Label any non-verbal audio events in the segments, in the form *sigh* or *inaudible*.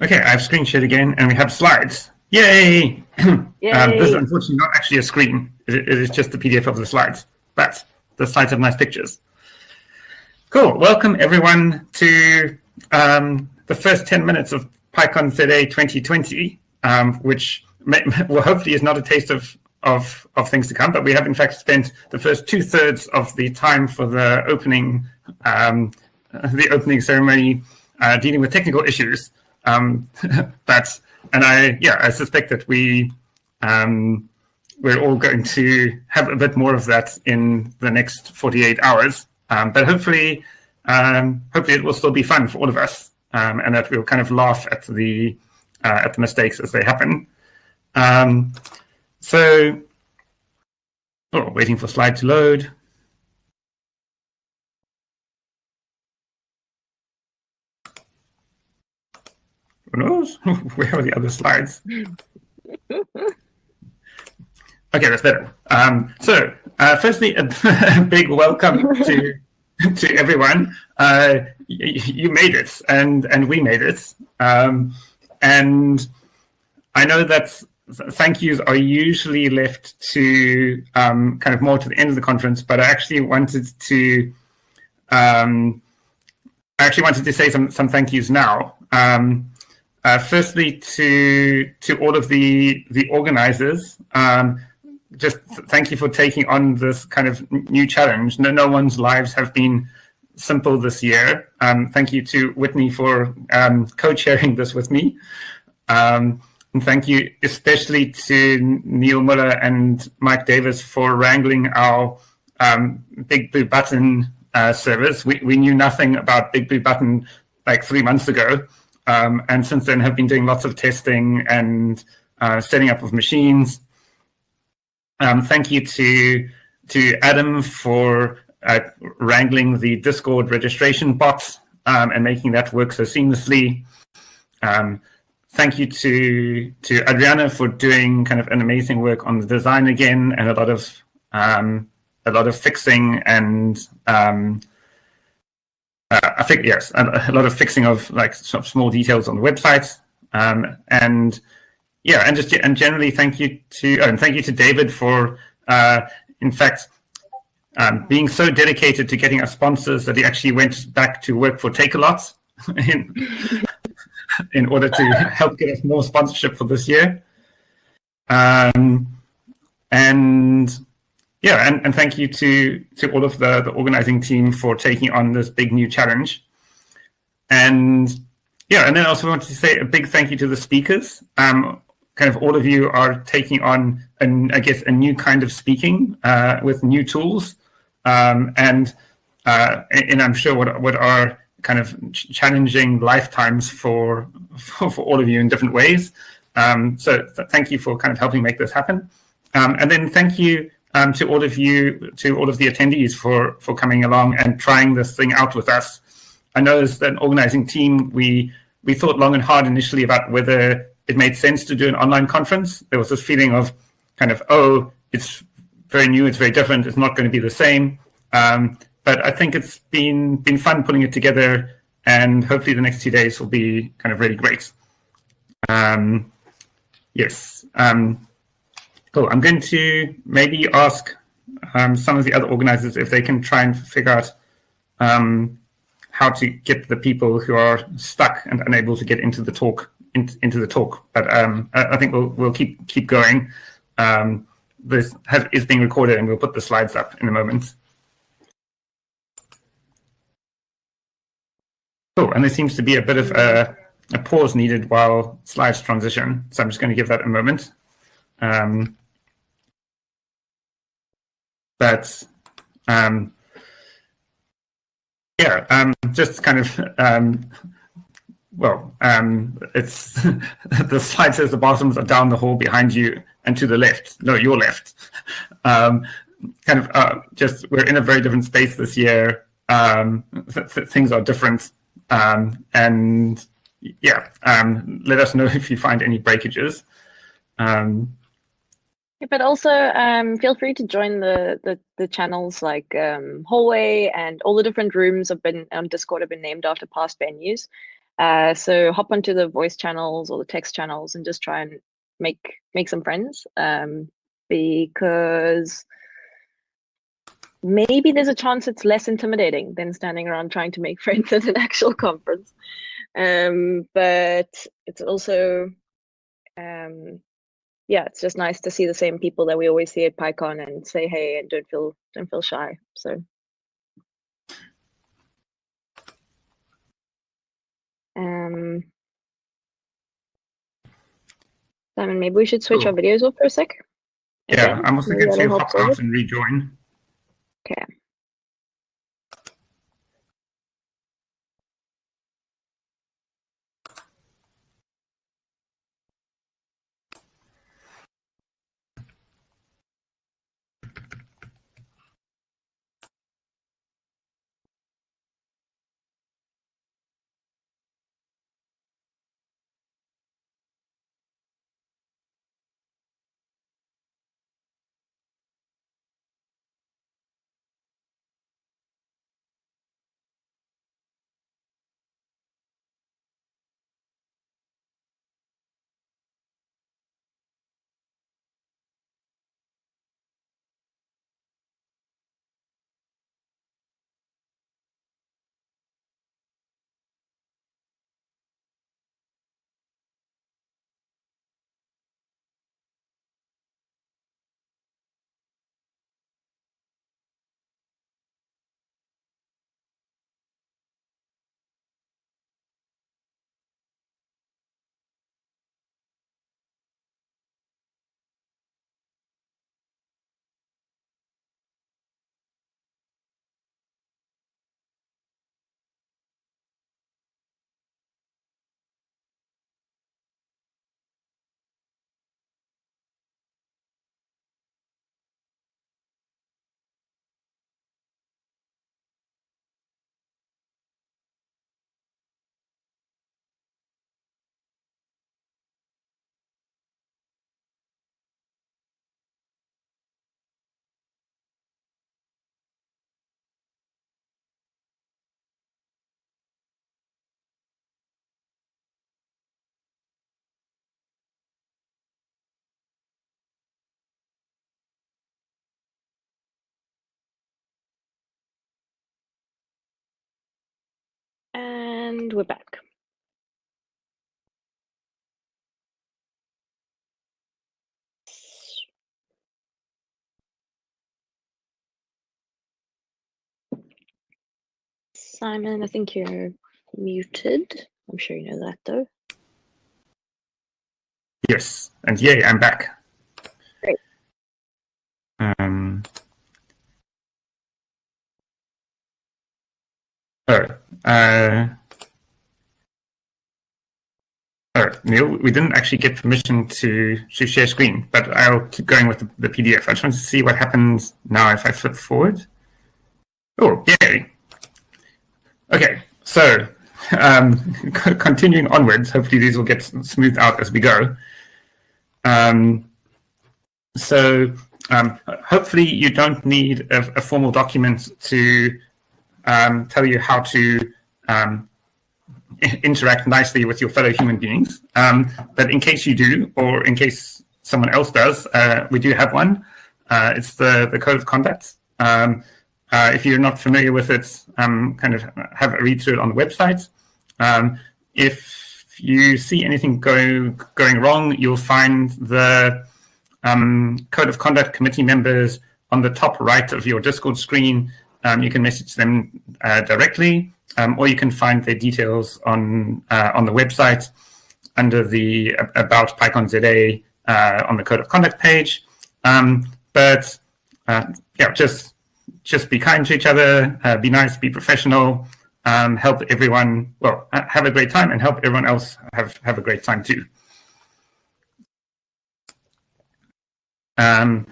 Okay, I've screen shared again, and we have slides. Yay! *clears throat* Yay. Um, this is unfortunately not actually a screen. It, it is just the PDF of the slides, but the slides have nice pictures. Cool. Welcome everyone to um, the first 10 minutes of PyCon ZA 2020, um, which may, *laughs* well, hopefully is not a taste of, of, of things to come, but we have in fact spent the first two thirds of the time for the opening, um, the opening ceremony uh, dealing with technical issues. Um, *laughs* but and I yeah I suspect that we um, we're all going to have a bit more of that in the next 48 hours. Um, but hopefully, um, hopefully it will still be fun for all of us, um, and that we'll kind of laugh at the uh, at the mistakes as they happen. Um, so, oh, waiting for slide to load. Who knows? *laughs* Where are the other slides? Okay, that's better. Um, so, uh, firstly, a, *laughs* big welcome to *laughs* to everyone. Uh, you made it, and and we made it. Um, and I know that thank yous are usually left to um, kind of more to the end of the conference, but I actually wanted to. Um, I actually wanted to say some some thank yous now. Um, uh, firstly, to to all of the the organizers, um, just thank you for taking on this kind of new challenge. No, no one's lives have been simple this year. Um, thank you to Whitney for um, co-chairing this with me. Um, and thank you especially to Neil Muller and Mike Davis for wrangling our um, Big Blue Button uh, service. We, we knew nothing about Big Blue Button like three months ago. Um, and since then have been doing lots of testing and uh, setting up of machines. Um, thank you to to Adam for uh, wrangling the Discord registration bot um, and making that work so seamlessly. Um, thank you to to Adriana for doing kind of an amazing work on the design again and a lot of um, a lot of fixing and um, I think yes, a, a, lot of fixing of like small details on the website, um, and yeah, and just and generally thank you to oh, and thank you to David for uh, in fact um, being so dedicated to getting us sponsors that he actually went back to work for take Takealot *laughs* in *laughs* in order to help get us more sponsorship for this year, um, and yeah, and, and thank you to to all of the, the organizing team for taking on this big new challenge. And yeah, and then I also want to say a big thank you to the speakers. Um, kind of all of you are taking on, an, I guess, a new kind of speaking uh, with new tools, um, and uh, and I'm sure what what are kind of challenging lifetimes for, for, *laughs* for all of you in different ways. Um, so th thank you for kind of helping make this happen, um, and then thank you um, to all of you, to all of the attendees for for coming along and trying this thing out with us. I know as an organizing team, we we thought long and hard initially about whether it made sense to do an online conference. There was this feeling of kind of, oh, it's very new, it's very different, it's not going to be the same. Um, but I think it's been been fun putting it together, and hopefully the next two days will be kind of really great. Um, yes. Um, Cool. I'm going to maybe ask um, some of the other organizers if they can try and figure out um, how to get the people who are stuck and unable to get into the talk in, into the talk. But um, I, I, think we'll we'll keep keep going. Um, this has, is being recorded, and we'll put the slides up in a moment. Cool. And there seems to be a bit of a, a pause needed while slides transition. So I'm just going to give that a moment. Um, but um, yeah, um, just kind of um, well, um, it's *laughs* the slide says the bottoms are down the hall behind you and to the left. No, your left. Um, kind of uh, just we're in a very different space this year. Um, th th things are different, um, and yeah, um, let us know *laughs* if you find any breakages. Um, but also um, feel free to join the the, the channels like um, hallway and all the different rooms have been on Discord have been named after past venues. Uh, so hop onto the voice channels or the text channels and just try and make make some friends um, because maybe there's a chance it's less intimidating than standing around trying to make *laughs* friends at an actual conference. Um, but it's also, um, yeah, it's just nice to see the same people that we always see at PyCon and say hey and don't feel don't feel shy. So. Um, Simon, maybe we should switch cool. our videos off for a sec. Yeah, I'm also going to hop off and rejoin. Okay. And we're back. Simon, I think you're muted. I'm sure you know that though. Yes, and yay, I'm back. Great. Um, oh, uh, oh, Neil, we didn't actually get permission to, to share screen, but I'll keep going with the, the PDF. I just want to see what happens now if I flip forward. Oh, yay. Okay, so um, *laughs* continuing onwards, hopefully these will get smoothed out as we go. Um, so um, hopefully you don't need a, a formal document to um, tell you how to um, interact nicely with your fellow human beings. Um, but in case you do, or in case someone else does, uh, we do have one. Uh, it's the, the code of conduct. Um, uh, if you're not familiar with it, um, kind of have a read through it on the website. Um, if you see anything going going wrong, you'll find the code of conduct committee members on the top right of your Discord screen um, you can message them uh, directly, um, or you can find their details on uh, on the website under the About PyCon ZA uh, on the Code of Conduct page. Um, but uh, yeah, just just be kind to each other, uh, be nice, be professional, um, help everyone. Well, have a great time, and help everyone else have have a great time too. Um,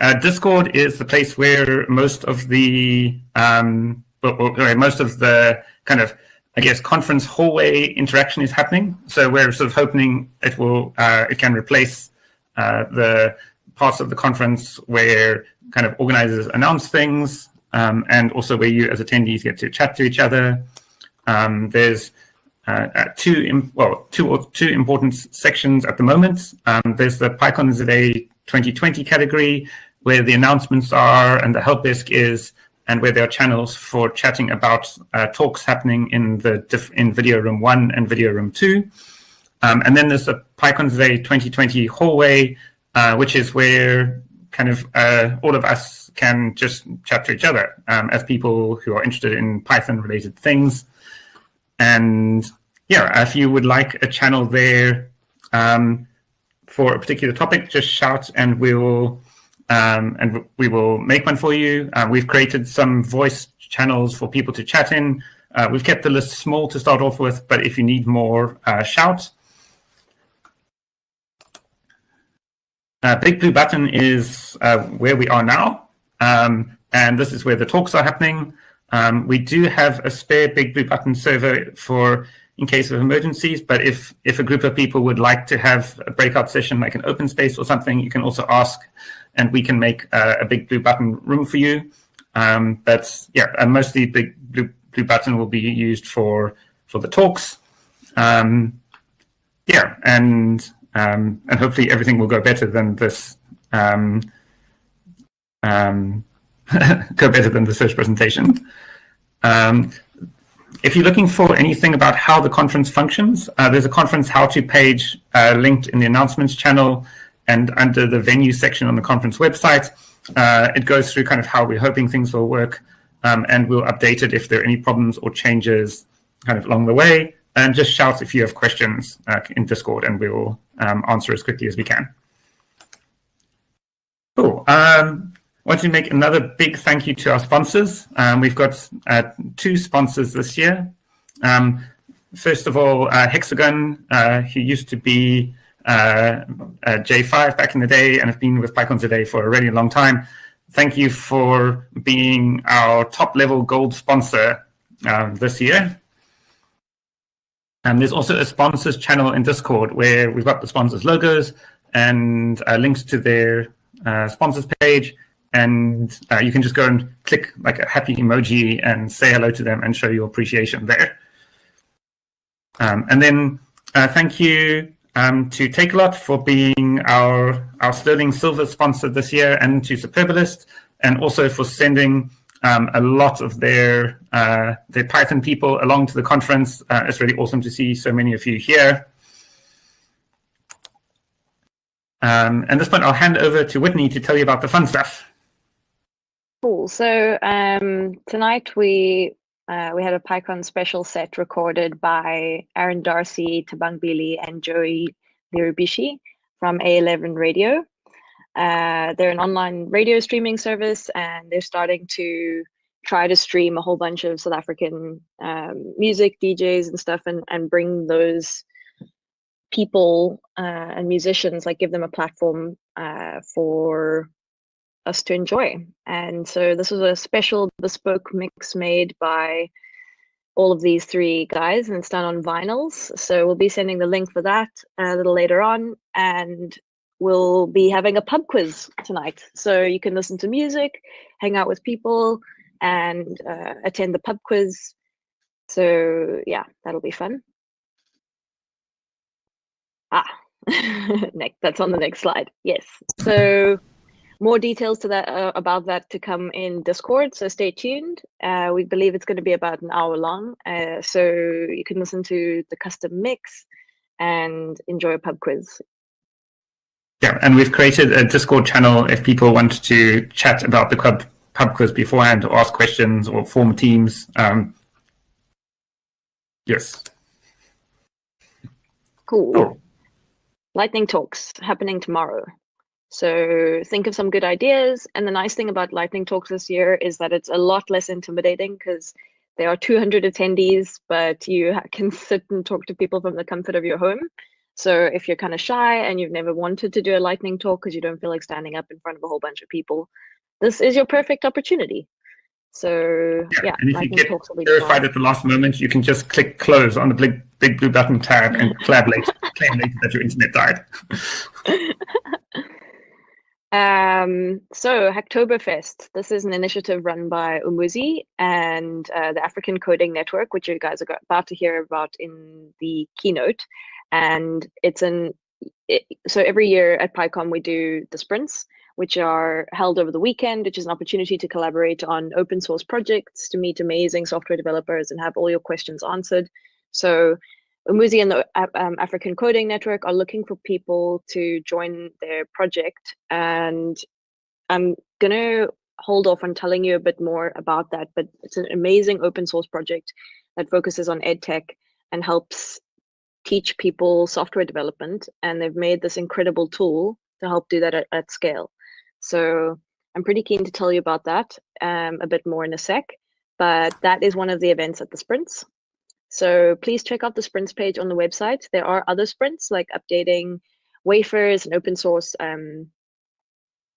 uh, Discord is the place where most of the um, most of the kind of I guess conference hallway interaction is happening. So we're sort of hoping it will uh, it can replace uh, the parts of the conference where kind of organizers announce things um, and also where you as attendees get to chat to each other. Um, there's uh, two well two or two important sections at the moment. Um, there's the PyCon ZA 2020 category where the announcements are and the help desk is, and where there are channels for chatting about uh, talks happening in the in video room one and video room two. Um, and then there's the PyCon ZA 2020 hallway, uh, which is where kind of uh, all of us can just chat to each other um, as people who are interested in Python related things. And yeah, if you would like a channel there um, for a particular topic, just shout and we will um, and we will make one for you. Uh, we've created some voice channels for people to chat in. Uh, we've kept the list small to start off with, but if you need more, uh, shout. Uh, Big Blue Button is uh, where we are now, um, and this is where the talks are happening. Um, we do have a spare Big Blue Button server for in case of emergencies. But if if a group of people would like to have a breakout session, like an open space or something, you can also ask, and we can make a, a big blue button room for you. Um, but yeah, uh, mostly big blue blue button will be used for for the talks. Um, yeah, and um, and hopefully everything will go better than this. Um, um, *laughs* go better than the first presentation. Um, if you're looking for anything about how the conference functions, uh, there's a conference how to page uh, linked in the announcements channel and under the venue section on the conference website. Uh, it goes through kind of how we're hoping things will work, um, and we'll update it if there are any problems or changes kind of along the way. And just shout if you have questions uh, in Discord, and we will um, answer as quickly as we can. Cool. Um, want to make another big thank you to our sponsors. Um, we've got uh, two sponsors this year. Um, first of all, uh, Hexagon, uh, who used to be J5 back in the day and have been with PyCon ZA for a really long time. Thank you for being our top level gold sponsor um, this year. And there's also a sponsors channel in Discord where we've got the sponsors logos and uh, links to their sponsors page and uh, you can just go and click like a happy emoji and say hello to them and show your appreciation there. Um, and then uh, thank you um, to Takealot for being our, our Sterling Silver sponsor this year and to Superbalist and also for sending um, a lot of their, uh, their Python people along to the conference. Uh, it's really awesome to see so many of you here. Um, at this point, I'll hand over to Whitney to tell you about the fun stuff. Cool. So um, tonight we uh, we had a PyCon special set recorded by Aaron Darcy, Thabang Bili, and Joey Lirubishi from A11 Radio. Uh, they're an online radio streaming service, and they're starting to try to stream a whole bunch of South African um, music, DJs, and stuff, and and bring those people uh, and musicians, like give them a platform uh, for us to enjoy. And so this was a special bespoke mix made by all of these three guys and it's done on vinyls. So we'll be sending the link for that a little later on. And we'll be having a pub quiz tonight. So you can listen to music, hang out with people, and uh, attend the pub quiz. So yeah, that'll be fun. Ah, *laughs* next, that's on the next slide. Yes. So more details to that uh, about that to come in Discord. So stay tuned. Uh, we believe it's going to be about an hour long, uh, so you can listen to the custom mix and enjoy a pub quiz. Yeah, and we've created a Discord channel if people want to chat about the pub pub quiz beforehand, or ask questions, or form teams. Um, yes. Cool. cool. Lightning talks happening tomorrow. So think of some good ideas. And the nice thing about Lightning Talks this year is that it's a lot less intimidating because there are 200 attendees, but you can *laughs* sit and talk to people from the comfort of your home. So if you're kind of shy and you've never wanted to do a lightning talk because you don't feel like standing up in front of a whole bunch of people, this is your perfect opportunity. So yeah, yeah and if you get verified at the last moment, you can just click close on the big big blue button tab and *laughs* claim later, claim later that your internet died. *laughs* Um, so Hacktoberfest, this is an initiative run by Umuzi and uh, the African Coding Network, which you guys are about to hear about in the keynote. And it's an it, so every year at PyCon we do the sprints, which are held over the weekend, which is an opportunity to collaborate on open source projects, to meet amazing software developers and have all your questions answered. So Umuzi and the um, African Coding Network are looking for people to join their project. And I'm going to hold off on telling you a bit more about that, but it's an amazing open source project that focuses on edtech and helps teach people software development. And they've made this incredible tool to help do that at, at scale. So I'm pretty keen to tell you about that um, a bit more in a sec. But that is one of the events at the sprints. So please check out the sprints page on the website. There are other sprints like updating wafers and open source um,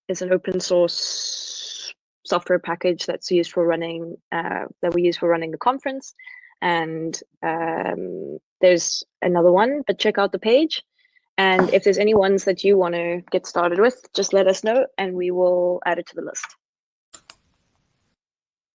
is an open source software package that's used for running uh, that we use for running the conference. And um, there's another one, but check out the page. And if there's any ones that you want to get started with, just let us know and we will add it to the list.